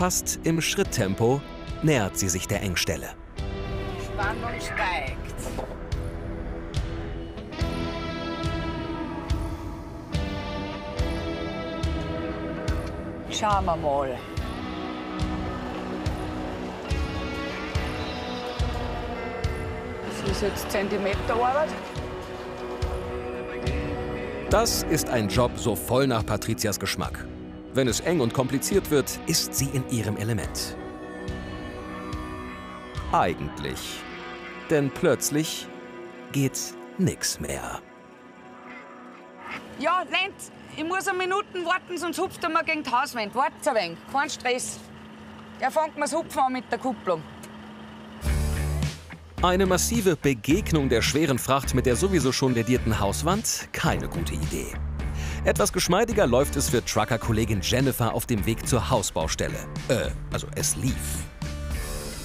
Fast im Schritttempo nähert sie sich der Engstelle. Spannung steigt. Schauen wir mal. Das ist jetzt Zentimeterarbeit. Das ist ein Job so voll nach Patrizias Geschmack. Wenn es eng und kompliziert wird, ist sie in ihrem Element. Eigentlich. Denn plötzlich geht nix mehr. Ja, Lent, ich muss eine Minuten warten, sonst hupft er mir gegen die Hauswand. Wart's ein wenig, kein Stress. Er fängt mir das Hupfen an mit der Kupplung. Eine massive Begegnung der schweren Fracht mit der sowieso schon ledierten Hauswand? Keine gute Idee. Etwas geschmeidiger läuft es für Trucker-Kollegin Jennifer auf dem Weg zur Hausbaustelle. Äh, also es lief.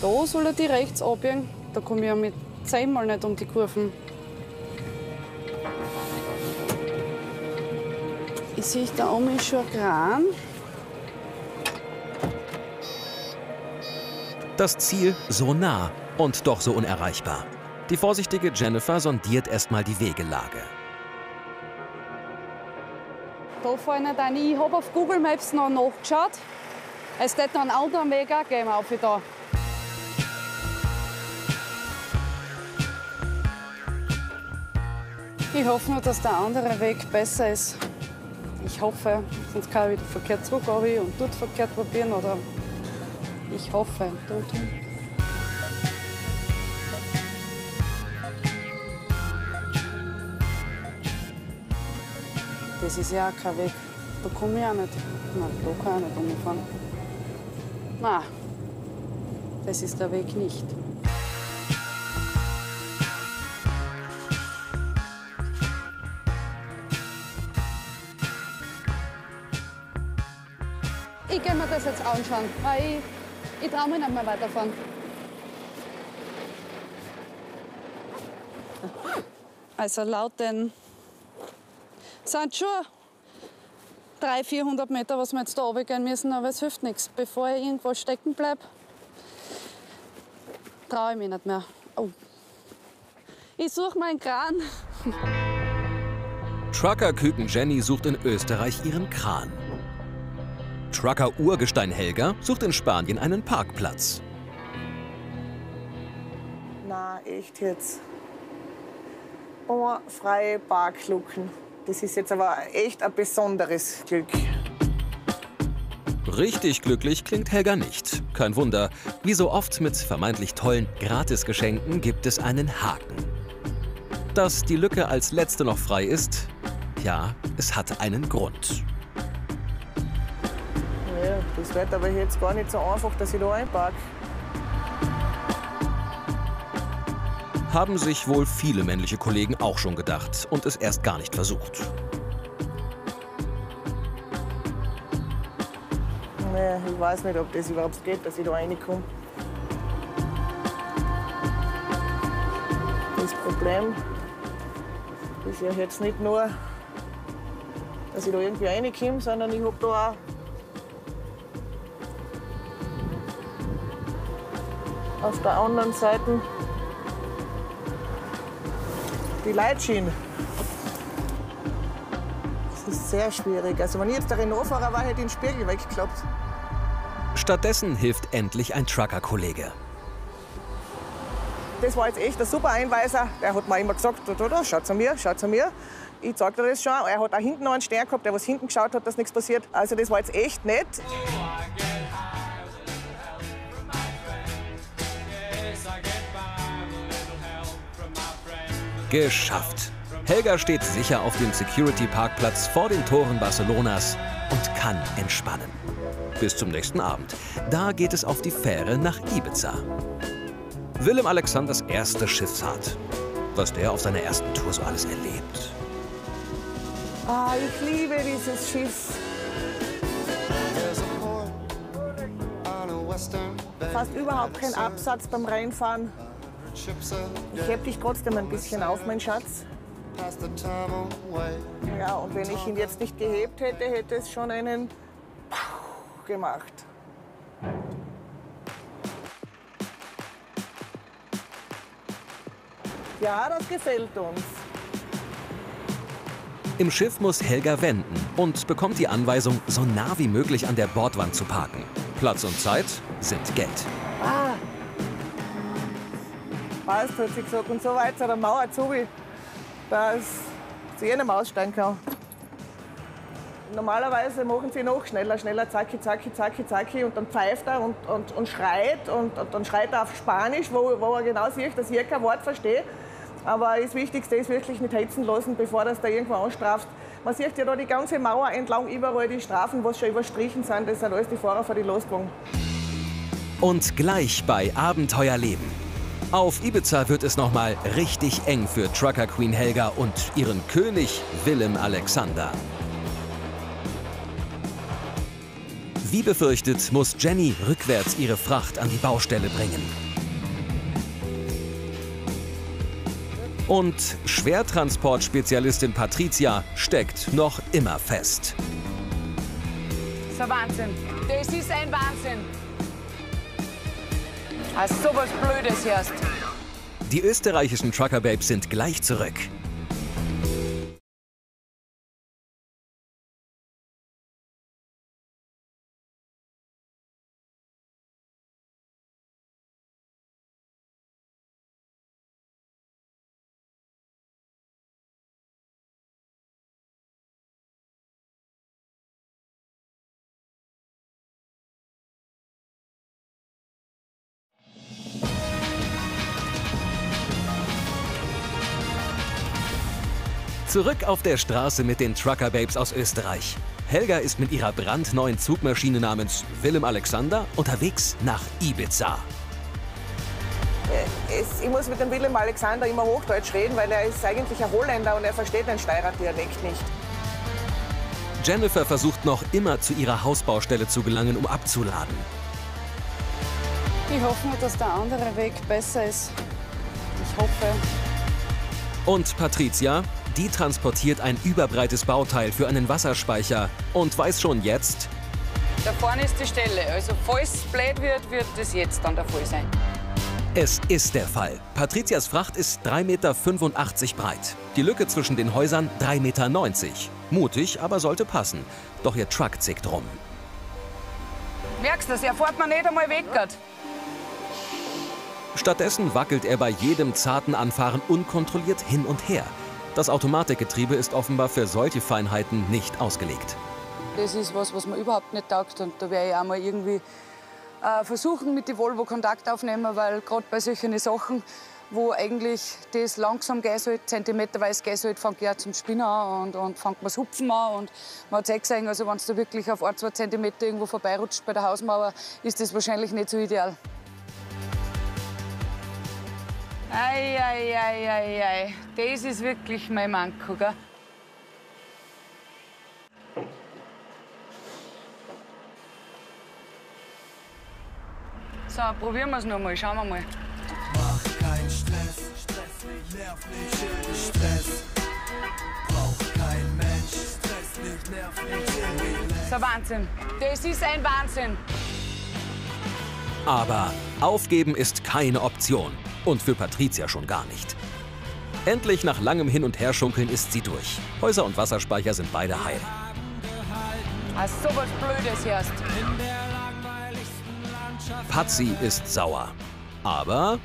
Da soll er die rechts abbiegen. Da komme ich ja mit zehnmal nicht um die Kurven. Ich sehe da oben ist schon ein Kran. Das Ziel so nah und doch so unerreichbar. Die vorsichtige Jennifer sondiert erstmal die Wegelage. Da nicht rein. Ich habe auf Google Maps noch nachgeschaut. Es wird noch einen anderen Weg geben, auf da. Ich hoffe nur, dass der andere Weg besser ist. Ich hoffe, sonst kann ich wieder verkehrt zurück und dort verkehrt probieren. Oder ich hoffe. Dort. Das ist ja auch kein Weg. Da komme ich auch nicht. Nein, da kann ich nicht umfahren. Nein, das ist der Weg nicht. Ich gehe mir das jetzt anschauen, ich, ich traue mich nicht mehr weiterfahren. Also laut den sind schon 300, 400 Meter, was wir jetzt da runtergehen müssen, aber es hilft nichts. Bevor ich irgendwo stecken bleibe, traue ich mich nicht mehr. Oh. Ich suche meinen Kran. Trucker-Küken Jenny sucht in Österreich ihren Kran. Trucker-Urgestein Helga sucht in Spanien einen Parkplatz. Na, echt jetzt. Oh, freie Parklucken. Das ist jetzt aber echt ein besonderes Glück. Richtig glücklich klingt Helga nicht. Kein Wunder. Wie so oft mit vermeintlich tollen Gratisgeschenken gibt es einen Haken. Dass die Lücke als letzte noch frei ist, ja, es hat einen Grund. Ja, das wird aber jetzt gar nicht so einfach, dass ich da einparke. Haben sich wohl viele männliche Kollegen auch schon gedacht und es erst gar nicht versucht. Nee, ich weiß nicht, ob das überhaupt geht, dass ich da reinkomme. Das Problem ist ja jetzt nicht nur, dass ich da irgendwie reinkomme, sondern ich habe da auch auf der anderen Seite die Leitschiene. Das ist sehr schwierig. Also wenn ich jetzt der Renault-Fahrer war, hätte ich den Spiegel weggeklappt. Stattdessen hilft endlich ein Trucker-Kollege. Das war jetzt echt ein super Einweiser. Der hat mir immer gesagt, schau zu mir, schau zu mir. Ich zeig dir das schon. Er hat auch hinten noch einen Stern gehabt, der was hinten geschaut hat, dass nichts passiert. Also das war jetzt echt nett. Geschafft. Helga steht sicher auf dem Security-Parkplatz vor den Toren Barcelonas und kann entspannen. Bis zum nächsten Abend. Da geht es auf die Fähre nach Ibiza. Willem Alexanders erste Schiffsfahrt. Was der auf seiner ersten Tour so alles erlebt. Ah, ich liebe dieses Schiff. Fast überhaupt kein Absatz beim Reinfahren. Ich heb dich trotzdem ein bisschen auf, mein Schatz. Ja, und wenn ich ihn jetzt nicht gehebt hätte, hätte es schon einen gemacht. Ja, das gefällt uns. Im Schiff muss Helga wenden und bekommt die Anweisung, so nah wie möglich an der Bordwand zu parken. Platz und Zeit sind Geld. Passt, hat sie gesagt. Und so weit zu der Mauer zu, dass sie eh nicht aussteigen kann. Normalerweise machen sie noch schneller, schneller, zacki, zacki, zacki, zacki und dann pfeift er und, und, und schreit und, und dann schreit er auf Spanisch, wo, wo er genau sieht, dass ich kein Wort verstehe. Aber das Wichtigste ist wirklich nicht hetzen lassen, bevor das da irgendwo anstraft. Man sieht ja da die ganze Mauer entlang, überall die Strafen, was schon überstrichen sind, das sind alles die Fahrer für die Loswagen. Und gleich bei Abenteuerleben. Auf Ibiza wird es nochmal richtig eng für Trucker Queen Helga und ihren König Willem Alexander. Wie befürchtet, muss Jenny rückwärts ihre Fracht an die Baustelle bringen. Und Schwertransportspezialistin Patricia steckt noch immer fest. Das ist ein Wahnsinn. Das ist ein Wahnsinn. Hast so was Blödes hörst. Die österreichischen Trucker Babes sind gleich zurück. Zurück auf der Straße mit den Trucker Babes aus Österreich. Helga ist mit ihrer brandneuen Zugmaschine namens Willem Alexander unterwegs nach Ibiza. Äh, Es, ich muss mit dem Willem Alexander immer Hochdeutsch reden, weil er ist eigentlich ein Holländer und er versteht den Steirer Dialekt nicht. Jennifer versucht noch immer zu ihrer Hausbaustelle zu gelangen, um abzuladen. Ich hoffe nur, dass der andere Weg besser ist. Ich hoffe. Und Patricia, die transportiert ein überbreites Bauteil für einen Wasserspeicher und weiß schon jetzt, Da vorne ist die Stelle. Also falls es blöd wird, wird das jetzt dann der Fall sein. es ist der Fall. Patricias Fracht ist 3,85 Meter breit. Die Lücke zwischen den Häusern 3,90 Meter. Mutig, aber sollte passen. Doch ihr Truck zickt rum. Merkst du, das erfährt man nicht einmal weg. Stattdessen wackelt er bei jedem zarten Anfahren unkontrolliert hin und her. Das Automatikgetriebe ist offenbar für solche Feinheiten nicht ausgelegt. Das ist was, was mir überhaupt nicht taugt. Und da werde ich auch mal irgendwie äh, versuchen, mit die Volvo Kontakt aufnehmen, weil gerade bei solchen Sachen, wo eigentlich das langsam gehen soll, zentimeterweise gehen soll, fängt ja zum Spinnen an und, und fängt man das Hupfen an. Und man hat es eh gesehen, also wenn es da wirklich auf ein, zwei Zentimeter irgendwo vorbeirutscht bei der Hausmauer, ist das wahrscheinlich nicht so ideal. Ei, ei, ei, ei, ei. Das ist wirklich mein Manko, gell? So, probieren wir es noch mal. Schauen wir mal. Mach keinen Stress, Stress nicht, nerv nicht, chill nicht, Stress. Braucht kein Mensch, Stress nicht, nerv nicht, chill ist ein Wahnsinn. Das ist ein Wahnsinn. Aber aufgeben ist keine Option. Und für Patricia schon gar nicht. Endlich nach langem Hin- und Herschunkeln ist sie durch. Häuser und Wasserspeicher sind beide heil. Hast so was Blödes hörst. Patsy ist sauer. Aber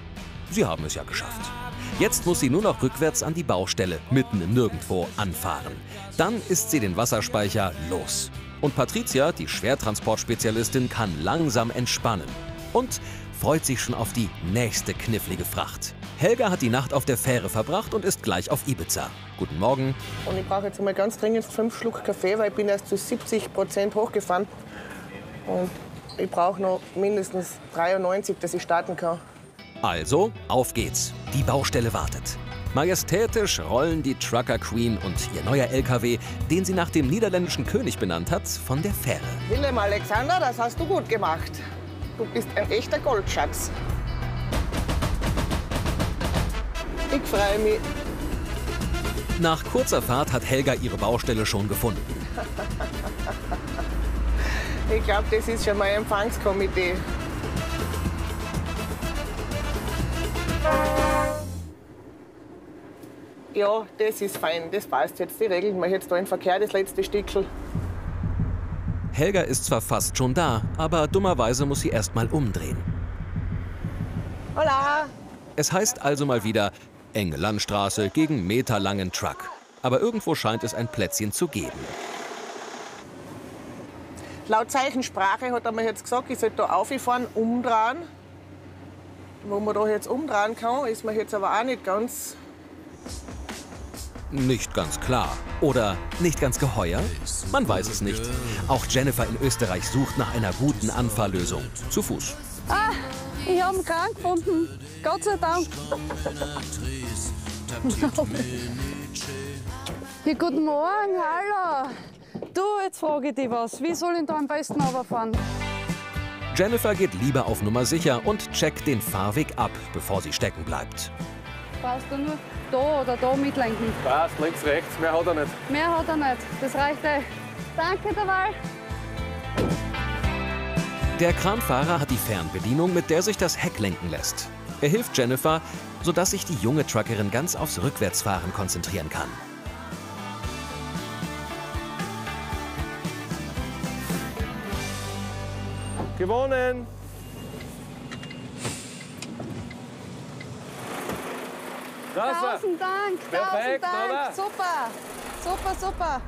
sie haben es ja geschafft. Jetzt muss sie nur noch rückwärts an die Baustelle, mitten im Nirgendwo, anfahren. Dann ist sie den Wasserspeicher los. Und Patricia, die Schwertransportspezialistin, kann langsam entspannen. Und freut sich schon auf die nächste knifflige Fracht. Helga hat die Nacht auf der Fähre verbracht und ist gleich auf Ibiza. Guten Morgen. Und ich brauche jetzt mal ganz dringend fünf Schluck Kaffee, weil ich bin erst zu 70 Prozent hochgefahren. Und ich brauche noch mindestens 93, dass ich starten kann. Also, auf geht's. Die Baustelle wartet. Majestätisch rollen die Trucker Queen und ihr neuer LKW, den sie nach dem niederländischen König benannt hat, von der Fähre. Willem Alexander, das hast du gut gemacht. Du bist ein echter Goldschatz. Ich freue mich. Nach kurzer Fahrt hat Helga ihre Baustelle schon gefunden. Ich glaube, das ist schon mein Empfangskomitee. ja, das ist fein, das passt jetzt. Die regeln wir jetzt da im Verkehr, das letzte Stückchen. Helga ist zwar fast schon da, aber dummerweise muss sie erst mal umdrehen. Hola! Es heißt also mal wieder enge Landstraße gegen meterlangen Truck. Aber irgendwo scheint es ein Plätzchen zu geben. Laut Zeichensprache hat er mir jetzt gesagt, ich soll da auffahren, umdrehen. Wo man da jetzt umdrehen kann, ist mir jetzt aber auch nicht ganz. Nicht ganz klar. Oder nicht ganz geheuer? Man weiß es nicht. Auch Jennifer in Österreich sucht nach einer guten Anfahrlösung. Zu Fuß. Ah, ich habe ihn krank gefunden. Gott sei Dank. ja, guten Morgen, hallo. Du, jetzt frage ich dich was. Wie soll ich da am besten runterfahren? Jennifer geht lieber auf Nummer sicher und checkt den Fahrweg ab, bevor sie stecken bleibt. Brauchst du nur da oder da mitlenken? Passt, links, rechts, mehr hat er nicht. Mehr hat er nicht. Das reicht eh. Danke, derweil. Der Kranfahrer hat die Fernbedienung, mit der sich das Heck lenken lässt. Er hilft Jennifer, sodass sich die junge Truckerin ganz aufs Rückwärtsfahren konzentrieren kann. Gewonnen! Da ist er. Tausend Dank, Perfekt, tausend Dank. oder? Super, super, super.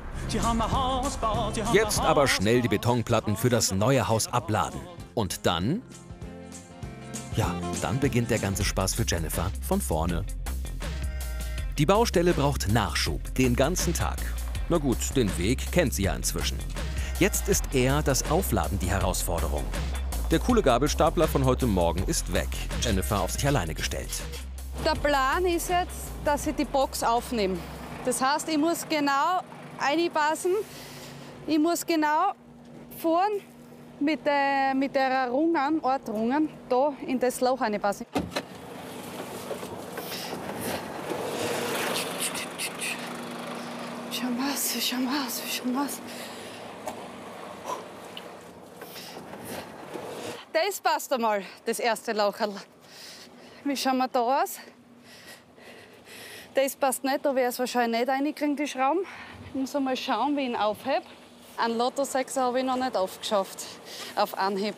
Jetzt aber schnell die Betonplatten für das neue Haus abladen. Und dann? Ja, dann beginnt der ganze Spaß für Jennifer von vorne. Die Baustelle braucht Nachschub, den ganzen Tag. Na gut, den Weg kennt sie ja inzwischen. Jetzt ist eher das Aufladen die Herausforderung. Der coole Gabelstapler von heute Morgen ist weg. Jennifer auf sich alleine gestellt. Der Plan ist jetzt, dass ich die Box aufnehme. Das heißt, ich muss genau einpassen. Ich muss genau vorn mit der, mit der Rungen, Ortrungen, da in das Loch einpassen. Schau mal, schau mal, schau mal. Das passt einmal, das erste Locherl. Wie schauen wir da aus? Das passt nicht, da ich es wahrscheinlich nicht reinkriegen, die Schrauben. Ich muss einmal schauen, wie ich ihn aufhebe. Einen Lotto 6 habe ich noch nicht aufgeschafft, auf Anhieb.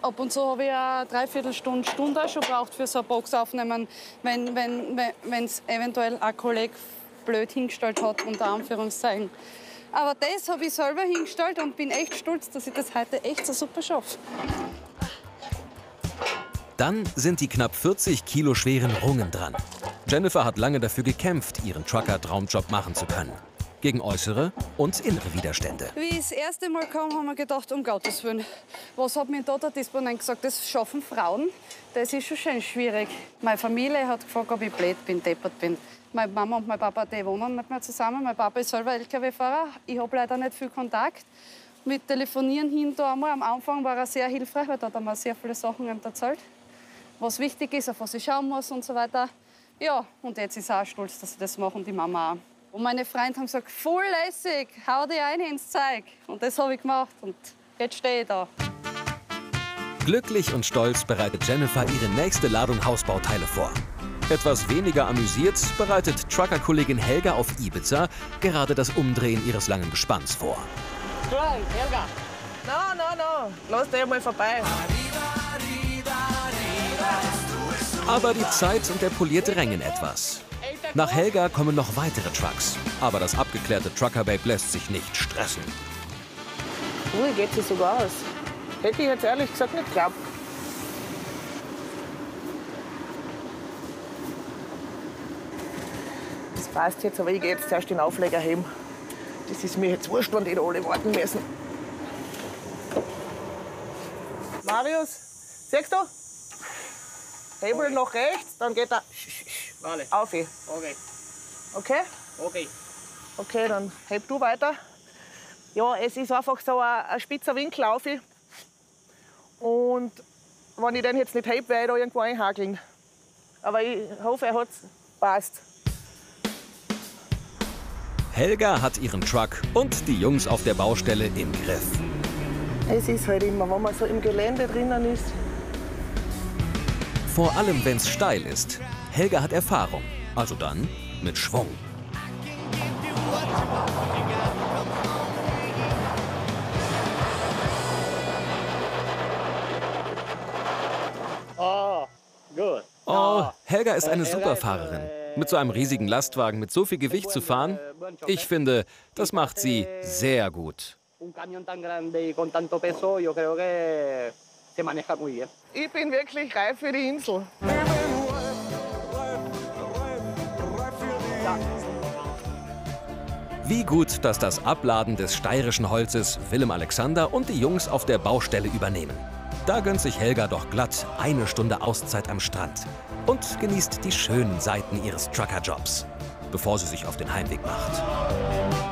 Ab und zu habe ich eine Dreiviertelstunde, Stunde auch schon gebraucht für so eine Box aufnehmen, wenn es wenn, eventuell ein Kollege blöd hingestellt hat, unter Anführungszeichen. Aber das habe ich selber hingestellt und bin echt stolz, dass ich das heute echt so super schaffe. Dann sind die knapp 40 Kilo schweren Rungen dran. Jennifer hat lange dafür gekämpft, ihren Trucker-Traumjob machen zu können. Gegen äußere und innere Widerstände. Wie ich das erste Mal kam, haben wir gedacht, um Gottes Willen, was hat mir da der Disponent gesagt, das schaffen Frauen? Das ist schon schön schwierig. Meine Familie hat gefragt, ob ich blöd bin, deppert bin. Meine Mama und mein Papa, die wohnen mit mir zusammen. Mein Papa ist selber LKW-Fahrer. Ich habe leider nicht viel Kontakt. Mit Telefonieren hin da einmal. Am Anfang war er sehr hilfreich, weil da hat er mir sehr viele Sachen erzählt. Was wichtig ist, auf was ich schauen muss und so weiter. Ja, und jetzt ist er auch stolz, dass ich das mache und die Mama auch. Und meine Freunde haben gesagt, voll lässig, hau dir ein ins Zeug. Und das habe ich gemacht und jetzt stehe ich da. Glücklich und stolz bereitet Jennifer ihre nächste Ladung Hausbauteile vor. Etwas weniger amüsiert bereitet Trucker-Kollegin Helga auf Ibiza gerade das Umdrehen ihres langen Bespanns vor. Helga. No, no, no. Lass dich mal vorbei. Aber die Zeit und der Polierte drängen etwas. Nach Helga kommen noch weitere Trucks. Aber das abgeklärte Trucker-Babe lässt sich nicht stressen. Ui, geht sie sogar aus. Hätte ich jetzt ehrlich gesagt nicht geglaubt. Das passt jetzt, aber ich gehe jetzt zuerst den Aufleger heben. Das ist mir jetzt wurscht, wenn die da alle warten müssen. Marius, siehst du? Hebel nach rechts, dann geht er Vale. auf. Okay. Okay? Okay. Okay, dann heb du weiter. Ja, es ist einfach so ein, ein spitzer Winkel auf. Und wenn ich den jetzt nicht heb, werde ich da irgendwo einhakeln. Aber ich hoffe, er hat's passt. Helga hat ihren Truck und die Jungs auf der Baustelle im Griff. Es ist halt immer, wenn man so im Gelände drinnen ist. Vor allem, wenn es steil ist. Helga hat Erfahrung. Also dann mit Schwung. Oh, gut. Oh, Helga ist eine äh, Superfahrerin. Äh, äh, mit so einem riesigen Lastwagen mit so viel Gewicht zu fahren, ich ne? finde, das macht sie sehr gut. Un camión tan grande y con tanto peso, yo creo se maneja muy bien. Ich bin wirklich reif für die Insel. Wie gut, dass das Abladen des steirischen Holzes Willem Alexander und die Jungs auf der Baustelle übernehmen. Da gönnt sich Helga doch glatt eine Stunde Auszeit am Strand und genießt die schönen Seiten ihres Truckerjobs, bevor sie sich auf den Heimweg macht.